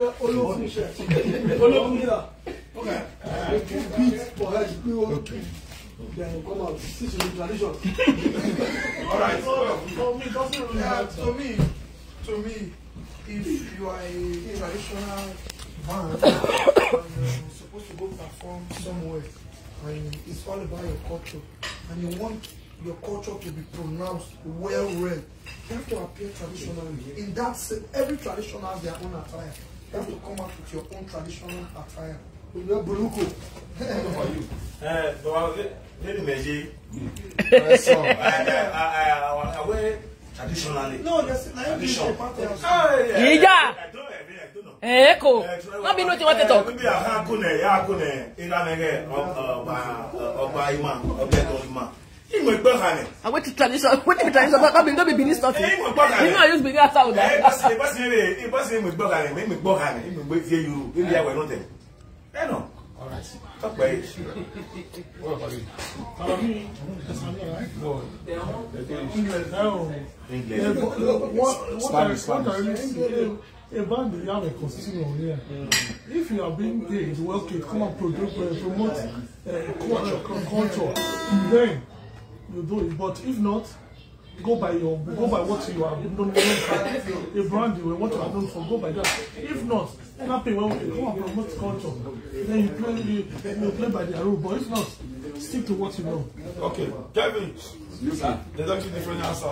Olobumira. Okay. They put beats for to come out. This is All right. So, me, to me, to me, if you are a traditional band and you're supposed to go perform somewhere, and it's all about your culture, and you want your culture to be pronounced well read, you have to appear traditional. In that, sense, every tradition has their own attire. You have to come up with your own traditional attire. Olùwẹ́ burúkú. Bàbá lẹ́nu mẹ́jẹ. Àwẹ̀ traditionally. No, there's na you dey part of it. Yíyá. Ee ko, wọ́n bínú tí wọ́n ti tọ̀. Bíbí àhákùnẹ̀ yá àhákùnẹ̀ ìlànà ẹ̀rẹ̀ ọgbà ìmọ̀ ọgbẹ́ tó ìmọ̀. Imo gbọ́ kalẹ̀. Àwọn ti tradition wọ́n ti tradition bá mi lóbi Benin stuff. Imo gbọ́ kalẹ̀. Inú àyùs Benin asa ọ̀dà. Ìbọ̀sì ìbọ̀sì ìmọ̀ gbọ́ kalẹ̀ mọ̀ ìmọ̀ gbọ́ kalẹ̀ ìmọ̀ gbọ́ fi eyo ebi awọ ẹ̀rọ tẹ̀. Ẹnà tọpẹ yìí. Spanish Spanish. about the have a constitution on here. Mm. If you are being paid well, okay, come and produce, uh, promote uh, culture, culture. Then you do it. But if not, go by your go by what you are known A brand you what you are known for, go by that. If not, nothing. when come up, promote culture, then you play you, you play by the rule. But if not, stick to what you know. Okay, Kevin. Sir, they don't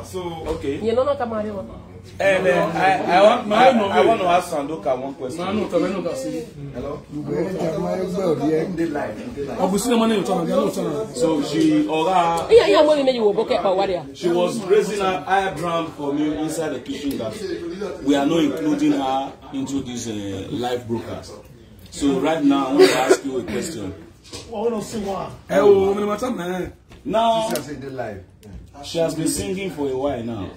So okay. You know What a Mario. Eh, no, no, I, I, I I, want to ask Sandoka one question. No, no, no, no, Hello. You go ahead, Mario. Well, yeah, in the money you talk about. So she, Ora. Yeah, yeah, money you will bucket for warrior. She was raising her eyebrow for me inside the kitchen that we are not including her into this uh, live broadcast. So right now, I want to ask you a question. Well, I want to see one. Hey, oh, I'm gonna matter, Now, she has been singing for a while now,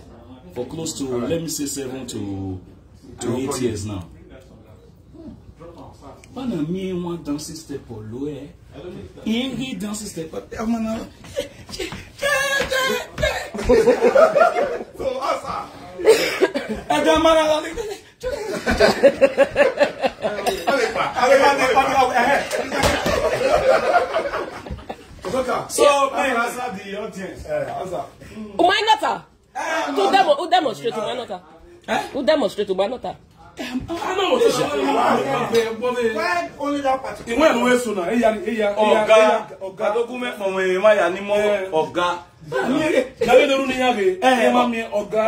for close to, let me say, seven to, to eight years now. step step So, my answer the audience. Uh, answer. Umainota. Who, demo who demonstrate Umainota? Who demonstrate Umainota? ìwé ìwé sùnà ẹ̀yà ẹ̀yà ọ̀gá ọ̀gá dókúmẹ̀ pọ̀mọ̀ èèyàn máa yà ní mọ́ ọ̀gá. Nàbẹ́dọ̀rú ni yàgé ẹ̀ ẹ̀ máa mi ọ̀gá.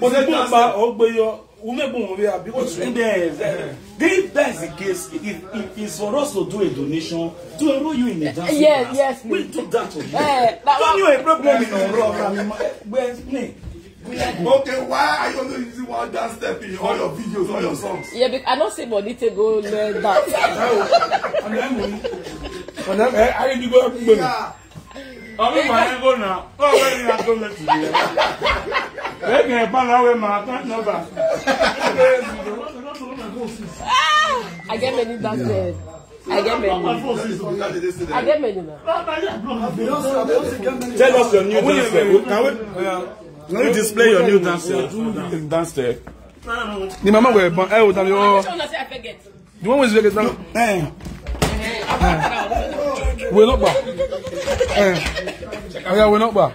Bọ̀dẹ̀ tó ń ba ọ̀gbẹ́yọ because the best case if, if it's for us to do a donation to enroll you in a dance yes, class yes, we we'll do that for you hey, eh, you a problem in We explain. okay why are you only using one dance step in all your videos all your songs. yeah because i don see money take go learn dance. ọ̀nà ẹ̀mú ọ̀nà ẹ̀mú ayélujára gbẹ̀mí. ọ̀rẹ́ màá ń gbọ́ náà ọ̀rẹ́ mi àgọ́ mẹ́tìrì. They ah! I get many back I get many. I get many Tell us your new dance step. Can we? Can you display your new dance step? Dance step. The mama were born. Eh, what time you? The one was The No. Eh. Eh. We're not bad. Yeah, we not bad.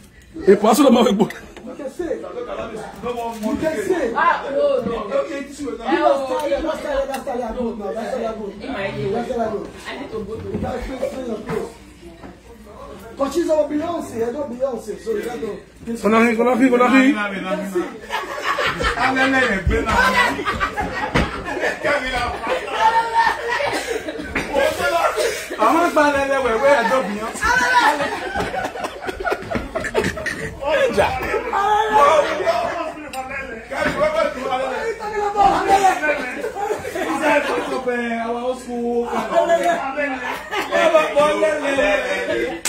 A pastor of Mount Book. You can say. You can say. Ah, no, no. Okay, two. That's tired. That's tired. That's tired. No, no. That's tired. No. That's tired. No. I need to go to. That's tired. But she's our Beyonce. I don't Beyonce. So you got to. Konahi, konahi, konahi. Alele, bena. Àwọn gbalẹ̀ lẹ́wẹ̀ wẹ́ ẹ̀dọ́ Beyonce.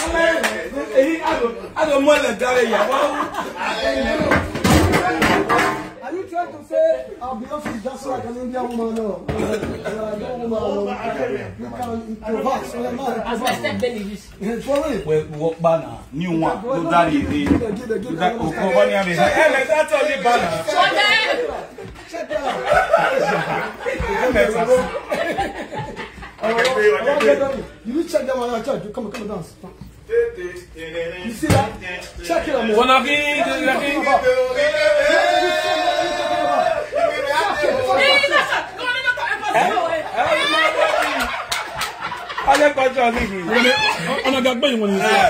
Amen. Èyí àdùnmọ́lẹ̀ dára ìyàwó. I'll be off just like an Indian woman. No, you can improvise. As my step belly is. For real. We walk banner. New one. Do that is it. Do that. Oh, come on, yeah. Hey, that's only banner. Shut up. Shut up. You check them on our church. You come, come dance. You see that? Check it out. One of these ọjọ́ kọjú ọdún yìí. ọ̀nà ga gbẹ̀yìn wọn ni wọ́n sọ.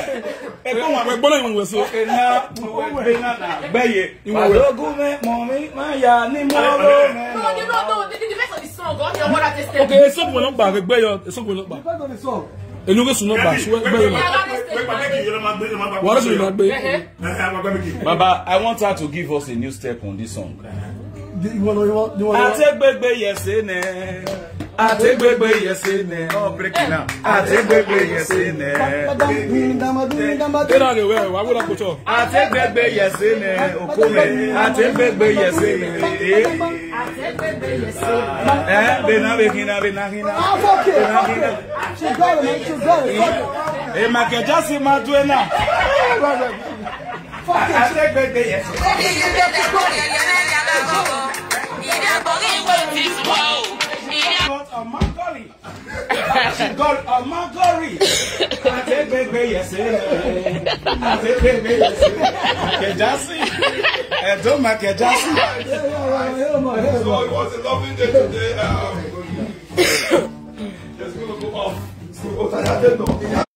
ẹ̀kọ́ wọn àgbẹ̀ gbọ́dọ̀ ìwọ̀n ni wọ́n sọ. iná gbẹ̀yìn náà gbẹ̀yìn. Màdógún mẹ́ mọ̀ mi máa yà ní mọ́rọ́ mẹ́ lọ. ok esogun wọn gba àgbẹ̀ gbẹ̀yọ esogun wọn gba. enugu sunu gba suwẹ gbẹ̀yọ. wàhálà sunu ma gbé. baba I want her to give us a new step on this song. Ategbegbe yesene. Ategbegbe yesene. Oh, break it now. Ategbegbe yesene. Get out of the way. Why would I put you? Ategbegbe yesene. Okume. Ategbegbe yesene. Ategbegbe yesene. Eh, bena bekina bena kina. Ah, fuck it. She got it, man. She got it. Eh, makeja si maduena. Fuck it. Ategbegbe yesene. I Àtẹ́gbẹ̀gbẹ̀ yẹ̀sẹ̀ rẹ̀. Àtẹ́gbẹ̀gbẹ̀ yẹ̀sẹ̀ rẹ̀. Àkẹ́jásí. Ẹ̀dọ́ mà kẹ́jásí. So it was a lovely day today. Um, just gonna go off.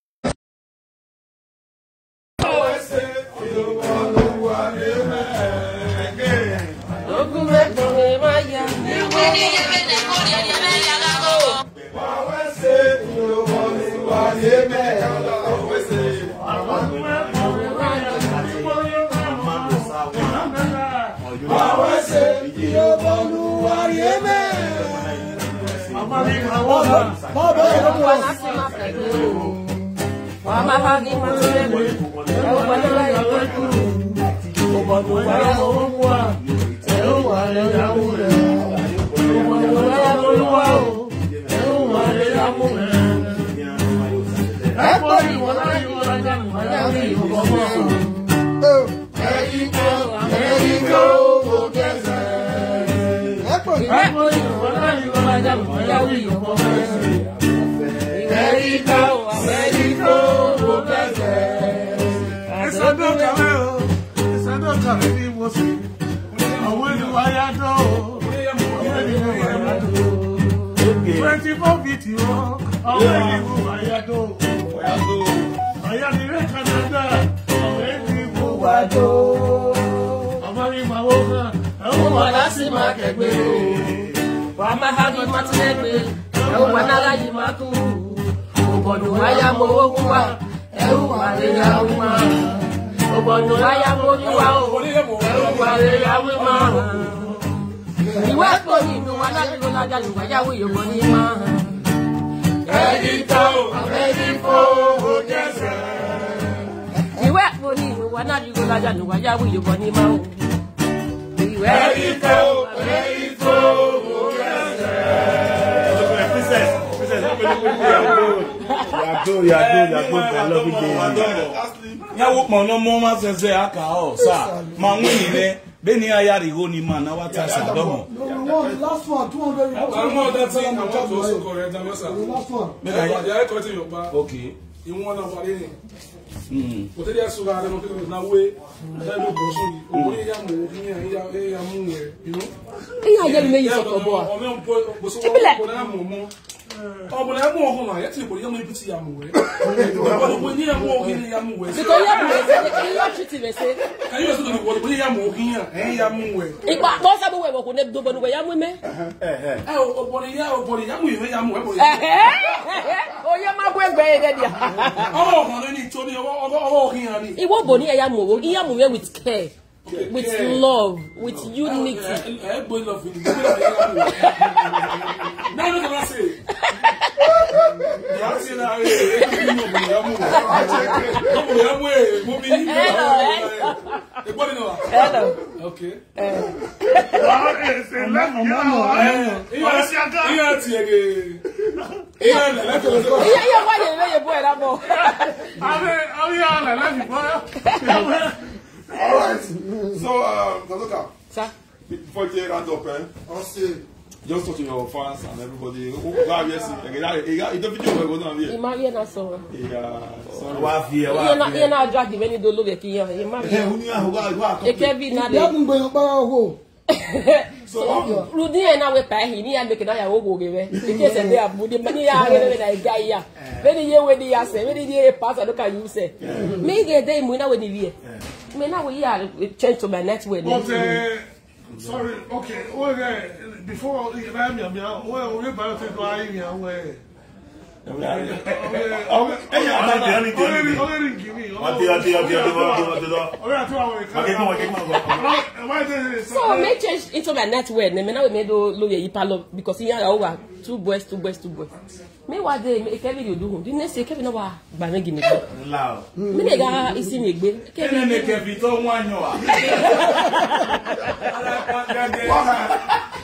bàbá bàbá ẹ̀rọ mú wọn. wàá má bá ní ma tó lẹ́nu Twenty-four feet, you are already who I adore. I am the Canada, already who I adore. I'm marrying my woman, I'm a lassie, my wàmà hàgì mọ́tìlẹ́gbẹ̀ ẹ̀wù wànàlá yìí má kú òbọ̀dù wáyà mowó kú wa ẹ̀wù wàlẹ́yà wí má òbọ̀dù wáyà mowó wa o ẹ̀wù wàlẹ́yà wí má ìwé ẹ̀kọ́ ni inú wa láti ló lájà lù wáyà wí yòókù ní má. ẹni tó ẹni fò ó jẹsẹ̀. ìwé ẹ̀kọ́ ni inú wa láti ló lájà lù wáyà wí yòókù ní má. ìwé ẹ̀kọ́ ni inú wa yàgbó yàgbó yàgbó bẹ̀rẹ̀ gbígbé yìí. yàwó pọ̀n náà mọ́ máa fẹ́fẹ́ àkà ọ̀ sá máa ń wìn rẹ bẹ́ẹ̀ ni aya rẹ̀ ìhó ni màá náwó ta sàdọ́mọ̀. ìwọ̀n náà wà lẹ́yìn òtẹ́lẹ̀ yà sọ̀rọ̀ àrẹ mọ̀tò náwó dáìlú bọ̀sù owó yà mọ̀ òfin yà yà yà mú yẹ. iye àjẹ́ mi lè yí sọ̀tọ̀ bọ̀ wa. ọmọ mi bọ̀ bọ̀sù wọn kò náà mọ̀ mọ́ ọ bụ na ebe ọhụrụ a ya tinyekwa ihe nwebite ya m wee ọdụgbo ya m ọhụrụ ya m wee ka ihe ọsọdụ bụ ọdụgbo ya m ọhụrụ ihe a ya m wee ịkpa akpa ọsa bụ webọkwu na ebido bọdụ ya m ime ọbọrọ ya ọbọrọ ya m ihe ya m wee onye magwa egbe ya dị ya ọrụ ọhụrụ na ito ọrụ ọhụrụ ya ni igbo bụ nye ya with care with love with no. unity. ẹ gbóyè lọ fún mi gbóyè okay. All right. So, um, Kazuka. Sir. Before you round up, eh? I'll see. Just talk your fans and everybody. Who have you seen? Like that, it don't video we go down here. Ima here na so. Yeah. So eh, eh, wa fi e wa. Ina ina drag the many do lo be kiyan. Ima. Eh, uni a wa wa. E Kevin na de. Ya bun gbe pa ho rudi yẹn náà wẹ pàá yìí ní yà mẹkẹ náà yà wọ wòye wẹ èké ẹsẹ ní yà budi ní yà wẹrẹ wẹ náà ẹgá yìí yà wẹni yẹ wẹ ni yà sẹ wẹni yẹ pàṣẹ ló ka yìí sẹ mi yẹ dẹ ìmú náà wẹ ni wíyẹ mi náà wẹ yà change to my network. sorry okay wọ́n yẹ before yẹ bá yà mìíràn wọ́n yẹ wọ́n yẹ bá yà fẹ́ lọ́ọ́ ayé so me change into my net word na mena we may do lórí èyí palo because iyan yahoo wa two boys two boys two boys Me meanwhile de kevin yóò dùn the next day kevin náà wa gbà me. gìmí gbà mí lè ga isi mi gbé. kí ne kevin to ń wá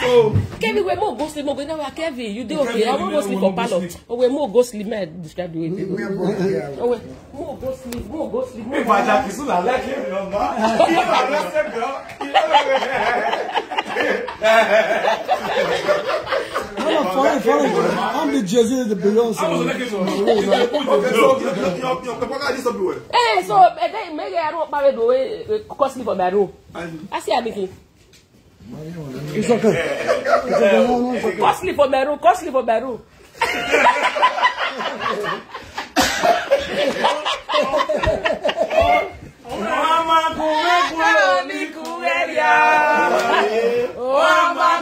so kevin wey mo go sleep mo go now kevin you dey okay i wan go sleep for parlour owe oh, mo go sleep may i describe the way they go owe mo go sleep mo go sleep. mi bàjá kìsùn náà lẹ́kì mi ò mọ́ kí ló ń lọ́sẹ̀ gan kí ló ń lọ́sẹ̀. I'm not foreign, foreign. I'm the jay the Beyonce. I'm the Jay-Z. Hey, so, eh, make I don't marry the way, eh, costly for my room. I see, I'm It's okay. It's okay. No, no, it's okay. Costly for Beru, costly for Beru. Mama kuwe kwa ni Mama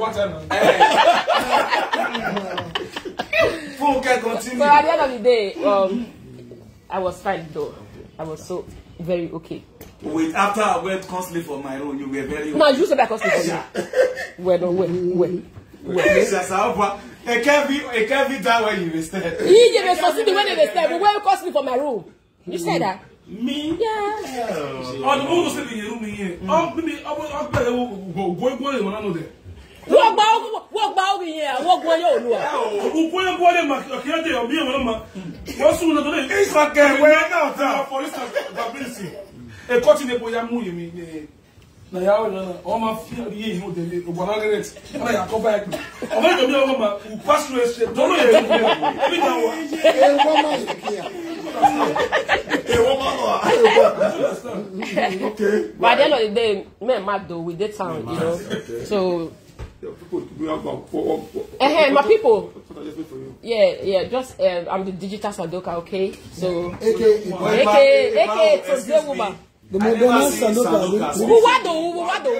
Mama Funke, continue. So at the end of the day, um, I was fine though. I was so very okay. Wait, after I went constantly for my own, you were very okay. No, you said that constantly for you. Well, no, well, well. Well, it can't be, it can't be that way you were He gave us something when they were staying, but where you cost me for my room, you said that. Me? Yeah. yeah. Oh, the woman was sleeping in your room here. Oh, maybe, I was, I was, I was, I was, I was, I was, I was, I was, wogba wogba ogi yẹn wogba yẹn olúwa. o ko ye bɔlen ma kìlá tɛ yen o biyɛn wolo ma o sun na dɔrɔn. i fa kɛ wɛrɛ n'a ta. polisi gabilisi e kɔti ne bonya mun ye mi na yà ọ̀rẹ́ náà ọmọ fi yé inú délé ògbọ́n agẹ́rẹ́ tí ọmọ yà kọ́ báyìí ọmọ ìjọba yà ọmọ ma ò pàṣẹ rẹ ṣe tọ́lọ́ yẹ kí ẹ ẹbí náà wà. ẹwọ ma yẹ kí ya ẹwọ ma wà ẹwọ ma. but at the end of the day men ma do we dey town you know so uh-huh, my people. Yeah, yeah. Just um, I'm the digital Sandoka, okay? So, aka, aka, aka, Tuesday woman. The Mogana Sandoka. Wado, wado.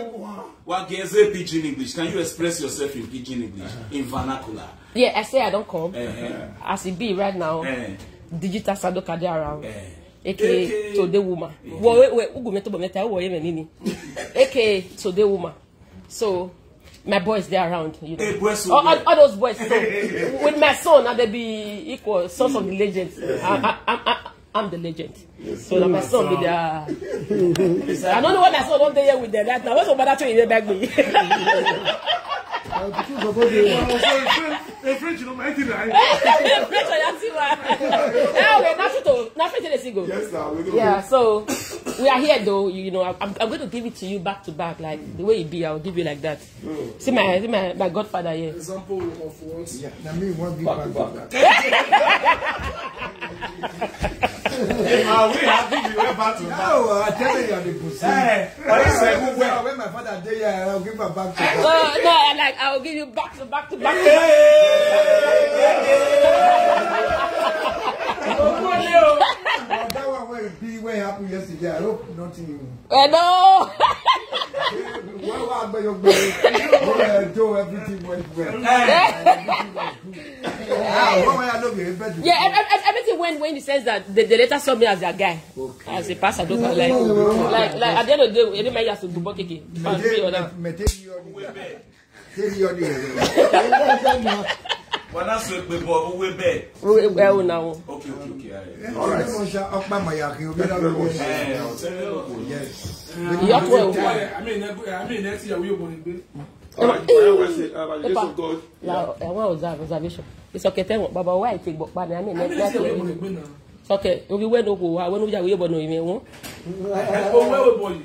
Wageze pidgin English. Can you express yourself in pidgin English uh-huh. in vernacular? Yeah, I say I don't come. Uh-huh. As it be right now, uh-huh. digital Sandoka they around. Uh-huh. Aka, Tuesday woman. Uh-huh. Wo, wo, ugu meto bometa wo ye menini. Aka, Tuesday woman. So my boys dey around you know hey, boys, all, all, all those boys so with my son and they be equal sons of the legend yes. I, I, I, I'm the legend yes, so na my son be their I don't know why my son don dey here with them right now what's up with that thing you dey beg me. French no mighty right. French are yanti wa. Nafi to Nafi to the single. Yes, sir. Yeah, so we are here though. You, know, I'm, I'm going to give it to you back to back, like the way it be. I'll give you like that. See my see my my godfather here. Example of what? Yeah. Na me one give back to back. uh, we happy we went back to that. Oh, I tell you, you're the pussy. Hey, what is it? Where, when my father day, I'll give her back to back. No, no, like, I'll give you back to back to back. Hey! hey! hey! hey! hey! hey! want to what happened yesterday. I hope nothing. You. I know. Well, I bet your everything went well. Yeah, everything went when he says that the they later saw me as their guy, okay. as a pastor. Don't no, like, no, no, like, no. like at the end of the day, any man has to do bucket. Material, material, material. Wana swe bebo uwe bed. Uwe uwe na wo. Okay, okay, okay. All right. All right. Okpa mayaki uwe na wo. Yes. Iyak wo. I mean, I mean, next year we will be. All right. Ẹ̀wọ̀n observe observation. Ìsọ̀kẹ̀ tẹ̀wọ̀n bàbá wa ìtẹ̀ gbọ̀ pa ni àmì ní ẹgbẹ́ àti ìwé. Sọ̀kẹ̀ orí wẹ́nu kò wá wẹ́nu jà wíyé bọ̀ nù ìmẹ̀ wọn. Owó ẹ̀wọ̀ bọ̀ yìí.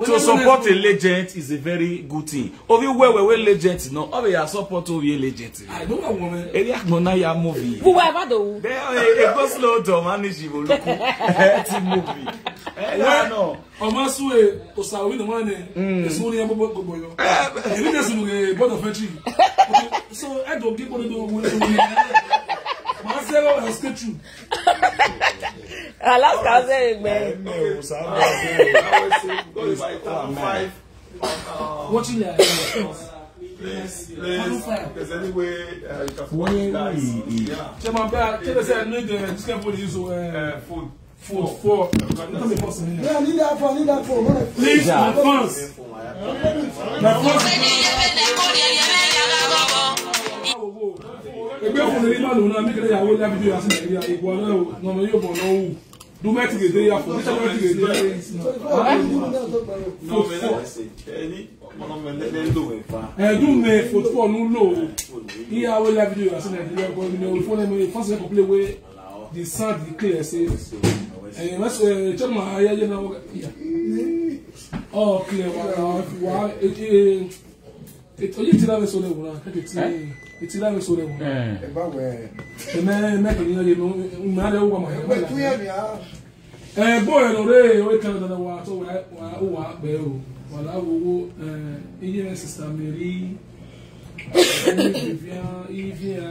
to support a legend is a very good thing obi we wey legend na ọbẹ ya support obi a legend. eri agbona ya movie. Who wúwo abado wu. a ego eh, eh, slow down manage olùkú ti movie. ọmọ sún e ọ̀sàwí ni wọ́n ní èsùn ní ẹgbẹ́ gbogbo yọ èmi ní èsùn ní board of entry so I don't give tó wọlé wọlé màá sẹ́wọ́ ẹ̀ sketch you. Alaska say amen. What you like? Please, please. There's any way uh, you can find that. Yeah. Chairman, tell us I uh, need the discount for the use of food. four. for. Yeah, need that for, need that for. Please, my funds. My funds. Ẹgbẹ́ òkùnrin náà lòun náà mí kẹ́lẹ́ ìyàwó lábídí àti Nàìjíríà ìgbọ̀n náà yóò bọ̀ náà do wetin dey dey here for which one wetin dey dey fotofo ẹdun me fotofo nu lo iye awo live video yasi nigeria but mi ò fún ẹmi first time complain wey the sound dey clear say ẹyẹ mẹsẹ chairman ayẹyẹ náà wọgá ọ clear wa wa oye ti na mi sọ lẹwura kẹkẹ ti itila ŋun so de eh. wo ɛmɛ ɛmɛ kɔni yɛrɛ no ŋmaa de wo ma ɛɛ bɔɔl yɛrɛ o de o ye kɛlɛ dada wa so wa o wa bɛɛ o wala wo wo ɛɛ i yɛ sista mɛri ɛɛ i fiya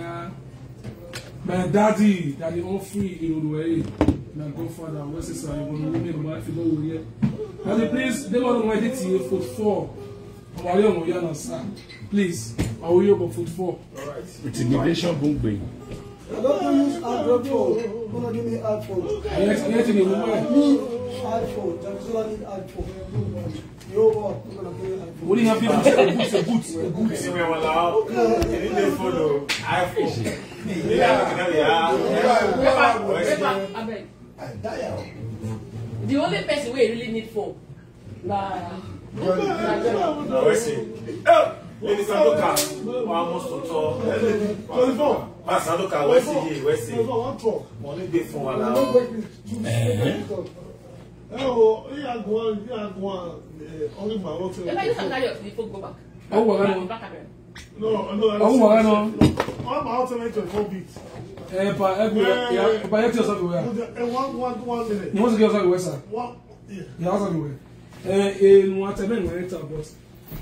mɛ dadi dadi ɔn fi irun wɛ ye na godfather wɛ sisan ɛgbɔnɔ wo ne ma fi bɔ wo yɛ dadi please de ma dɔn ma ye ti ye fo fɔ ɔmɔ yɛ ŋun yɛ na sa. Please, I will hear about football. Alright. boom boom. I don't use iPhone. Gonna give me iPhone. Yes, yes, you Me, iPhone. That's all need iPhone. Yo, what? Gonna give me iPhone. What do you have here? Boots, a boots, a boots. You will allow. You need to follow iPhone. Yeah, yeah. I beg. The only person we really need for. Nah. Nah. Nah. Nah. Nah. Nah. Ele sabe tocar. O almoço só. Ele bom. Passa tocar, vai seguir, vai seguir. Money dey fún wa lá. Eh o, e agora, e agora, only my work. E me some that you go back. Oh, wa na. No, no. Oh, wa na. All my ultimate 24 beats. Eh, pa, eh, yeah, pa, you yourself away. One, one, one minute. You want to get yourself away, sir? One, yeah. You have to be away. Eh, eh, no, I'm telling you, I'm telling you,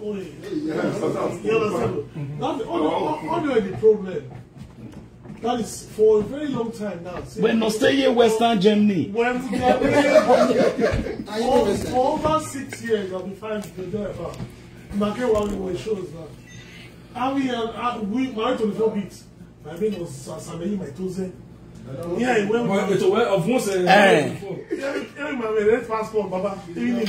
that's you the problem. That is for a very long time now. See, when Nosteye, Western Germany. When for, for over six years, I'll be fine to there. Make one way shows that. I mean, I, we married to four beats. My name was Samei, my cousin. Yeah, he went. Wait, wait, of once. Uh, eh. Yeah, my red passport, Baba. Even in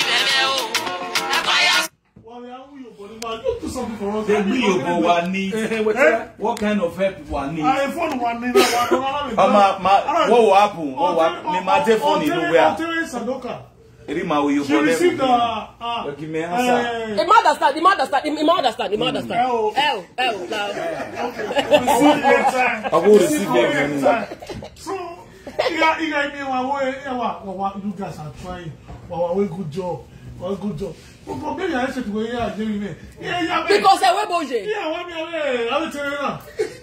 They bring your go wa ni. What kind of help wa ni? I phone wa ni. Mama, ma, what will happen? What will happen? Me ma te phone no where. Eri ma oyo bole. She received the. Uh, give me eh. The mother start. The mother start. The mother start. The mother start. L L L. Okay. I will receive them. So, you guys are trying. Wow, good job or good job. But for me, I said, "Where you doing Yeah, yeah. Because I wear boje. Yeah, what me? I will tell you now.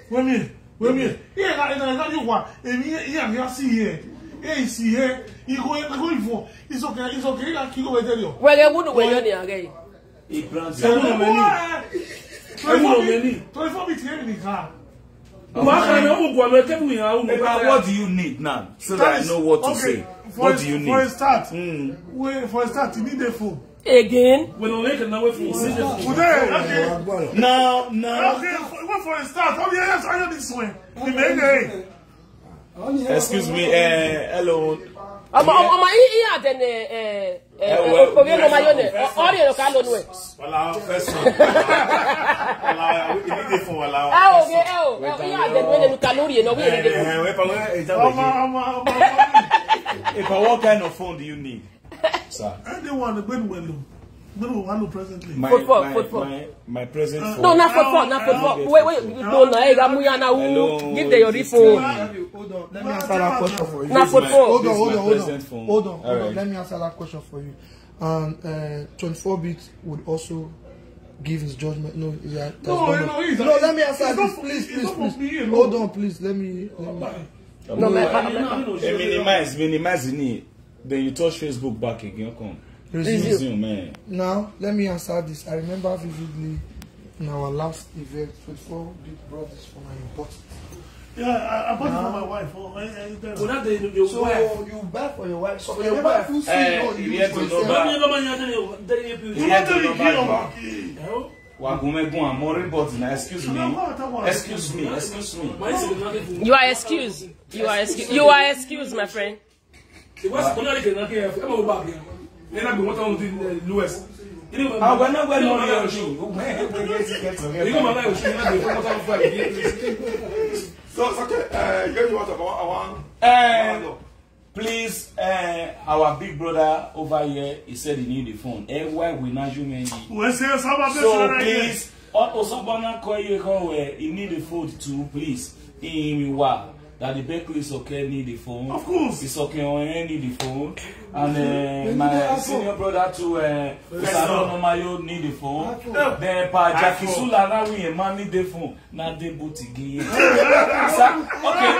What me? What me? Yeah, that that that you what? Emi, yeah, yeah, see here. Hey, see here. You go, you go before. It's okay, it's okay. Like can go with you. Well, you wouldn't wear any again. It brands. Seven of many. Seven of many. Twenty-four minutes here in the car. What do you need now so that I know what to say? what do you need? Hmm. For a start, mm. wait, for a start, you need a phone. Again? We don't need another phone. We a phone. Today, okay. Now, now. Okay, for, for a start. Oh, yes, I know this way. We make Excuse me, uh, hello. ọmọ ọmọ yìí àdẹnẹ ẹ ẹ òwe ló máa yọ ní ọrẹ ẹ̀rọ ká ló nù ẹ. wàlá fẹsùn wàlá ìdíje fún wàlá. ẹ ò ní ẹ ò yíyá àdẹnẹ wẹlẹ nù ká lórí ẹ náà wíyẹ nídìí. ọmọ ọmọ ọmọ. If I, what kind of phone do you need? Sir. I Anyone, the good window. No, one presently. My, football, my, football. My, my present uh, phone. No, not football, not football. Wait, wait, no, no, Give the your phone. Hold on, let me answer that question for you. Not football. Hold on, hold on, hold on. Hold on, hold on. Let me answer that question for you. And uh, 24 bit would also give his judgment. No, yeah, no, no, no. Let me answer this, please, please, please. Hold on, please. Let me. No, no, man. Hey, minimize, minimize it. Then you touch Facebook back again. Come. Resume, Resume man. Now, let me answer this. I remember vividly in our last event, before did brought this for my import. Yeah, I, I bought yeah. it for my wife. Eh, eh, oh, I, I, well, that day, your so wife. you buy for your wife. So for your wife, oh, you see, uh, you use for yourself. You have to know oh, back. You have to know back. Wagumegum Amori Body. Now, excuse me. Excuse me. Excuse me. You are excused. You are excused. You are excused, my friend. Àwọn ẹ̀nà gbẹ́ ní ọ̀ṣun. Nígbà máa báyọ̀ ṣe ní láti fún mọ́tò fún àìyé. Sọ sọ́kẹ́ ẹ̀ẹ́dẹ́gbẹ́ ìwọ̀n tọ̀kọ̀ àwọn please uh, our big brother over here he said he need the phone ẹwà eh, we mẹyìn. wọ́n many? so please ọ̀sán bọ́nà kọ́ iye kan wẹ̀ he need the phone too please he ìwà That Daddy Beckley Soke need the phone. Of course. Soke Onye need the phone. And uh, my senior brother too, uh, Fesaro Nomayo need the phone. Then Pa Jackie Sulana we a man need the phone. Na de boot again. Okay.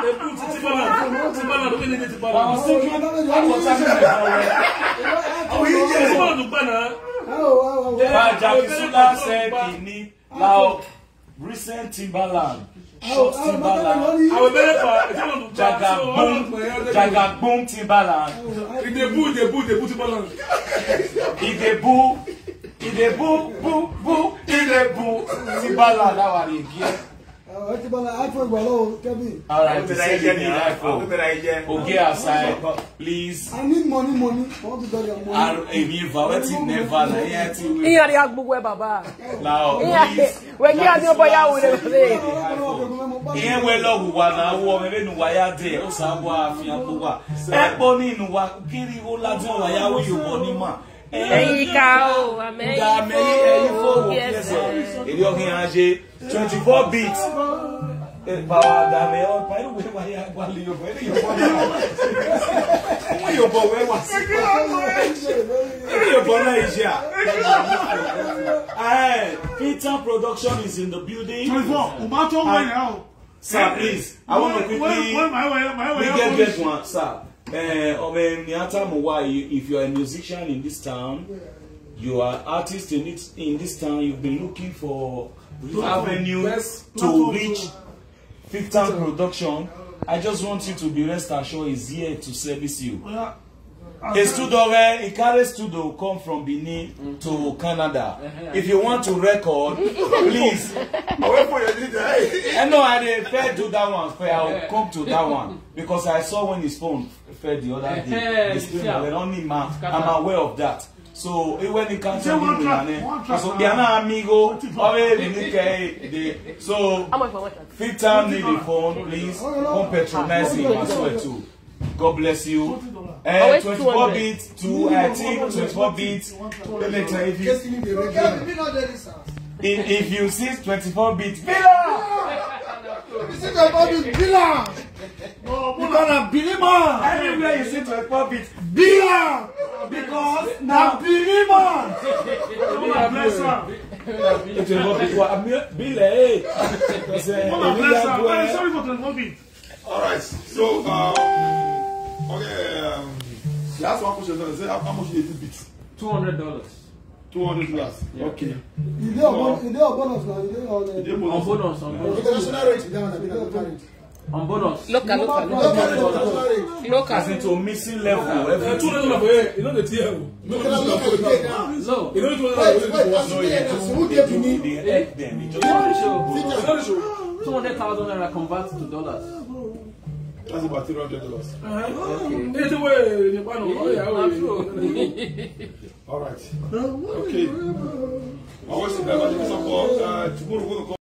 They put it Tibala. Tibala, I was thinking, I was talking about Oh, Oh, wow, wow. Jackie Sulana said he need, now, recent Timbaland. Timbaland. I will better for if you want to Jagaboom. Jagaboom Timbaland. Idebu, Idebu, Idebu Timbaland. Idebu, Idebu, boo, boo, Idebu Timbaland. That one again. Alright, to send you the iPhone. Okay, ah, aside, please. I need money, money. I want to tell your money. Èmi ìfàwẹ́tì never na yẹn ti wí. Iyàn rí agbogbo ẹ bàbá. Now, please. Wẹ̀gí àti ọbọ̀ yà wò lè play ìyẹn wẹ lọ hùwà náà wọ ẹbẹ nu wáyà dẹ ó sá wà àfihàn kó wà ẹ pọ ní ìnù wa kiri ó ládùn wáyà ó yòwò ní mà. ẹyin ká o àmẹ́yìn ẹyin fowó pẹ́sẹ̀ èdè ọ̀gbìn àjẹ twenty four bits power dame o pa iru wewa ya gwa le yo bo iru yo bo na mo yo bo wewa si iru yo bo na ije a eh Peter production is in the building 24 umato wa ya o sir please i want to quickly we get get one sir eh, ọmọ Eniata Muwai if you are a musician in this town you are artist in it in this town you've been looking for avenues to reach Fifth Town Production I just want you to be rest assured is here to service you. Well, A studore, he carries studo come from Benin mm -hmm. to Canada. Mm-hmm. If you want to record, please. I know I dey fair do that one, fair I'll come to that one because I saw when his phone fair the other day. His phone were only man. I'm aware of that. So eh, when he comes to me, man, so they are uh, amigo. So, fit need the phone, please. Come patronize him as well too. God bless you. Uh, 24 bit to eh, I think 24 bit later if you if, if you see 24 bit villa. You see 24 bit villa. You gonna believer. Everywhere you see 24 bit villa because na believer. God and bless her. Twenty-four bit wa bilẹ̀ bless her. Sorry for twenty-four bit. All right, so. Uh, Okay, um, she asked one question. I said, how much did you beat? Two hundred dollars. Two hundred dollars. Okay. Is there a? náà ilé ọ̀bọ̀nọ̀sì. Ọ̀bọ̀nọ̀sì ọ̀bọ̀nọ̀sì. International rate down àbí local rate. On bonus. Local, local, local. Local. As into missing level. Every two hundred dollars. You know the tier. Local, local. No. You know the two hundred dollars. No, you know. Who gave you me? They help them. It's not the show. Two hundred thousand naira converts to dollars. That's about three hundred dollars. All right. Okay. I want in there, but uh, tomorrow we're going to come.